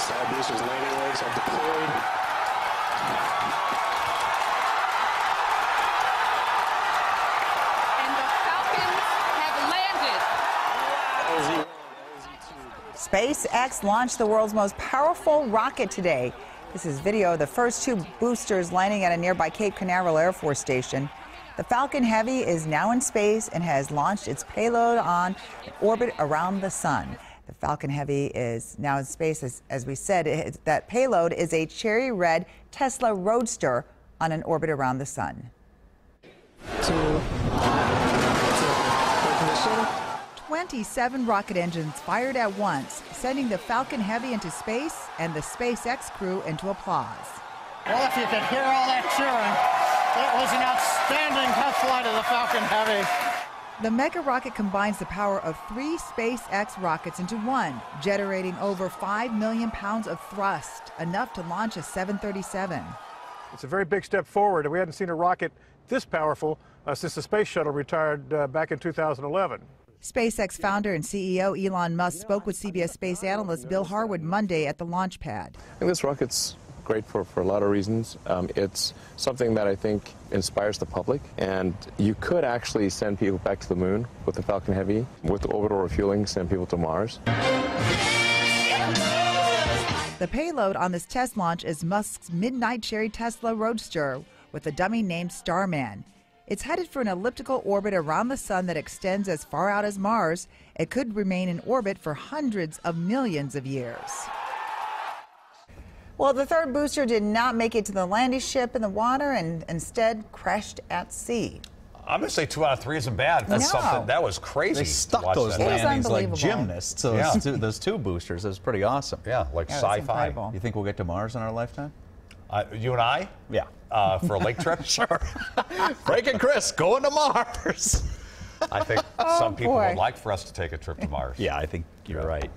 Side boosters landing legs are deployed. And the Falcons have landed. SpaceX launched the world's most powerful rocket today. This is video of the first two boosters landing at a nearby Cape Canaveral Air Force Station. The Falcon Heavy is now in space and has launched its payload on orbit around the sun. The Falcon Heavy is now in space. As, as we said, it, that payload is a cherry red Tesla Roadster on an orbit around the sun. Two. 27 rocket engines fired at once, sending the Falcon Heavy into space and the SpaceX crew into applause. Well, if you could hear all that cheering, it was an outstanding test flight of the Falcon Heavy. The Mega Rocket combines the power of three SpaceX rockets into one, generating over 5 million pounds of thrust, enough to launch a 737. It's a very big step forward, and we hadn't seen a rocket this powerful uh, since the space shuttle retired uh, back in 2011. SpaceX founder and CEO Elon Musk spoke with CBS space analyst Bill Harwood Monday at the launch pad. And this rocket's great for, for a lot of reasons. Um, it's something that I think inspires the public, and you could actually send people back to the moon with the Falcon Heavy, with orbital refueling, send people to Mars. The payload on this test launch is Musk's Midnight Cherry Tesla Roadster with a dummy named Starman. It's headed for an elliptical orbit around the sun that extends as far out as Mars. It could remain in orbit for hundreds of millions of years. Well, the third booster did not make it to the landing ship in the water and instead crashed at sea. I'm going to say two out of three isn't bad. That's No. something that was crazy. They to stuck watch those that. Landings like gymnasts. So Yeah. those, two, those two boosters, it was pretty awesome. Yeah, like Yeah, sci-fi. incredible. You think we'll get to Mars in our lifetime? Uh, you and I? Yeah. Uh, for a lake trip? Sure. Frank and Chris going to Mars. I think some people boy. would like for us to take a trip to Mars. yeah, I think you're right.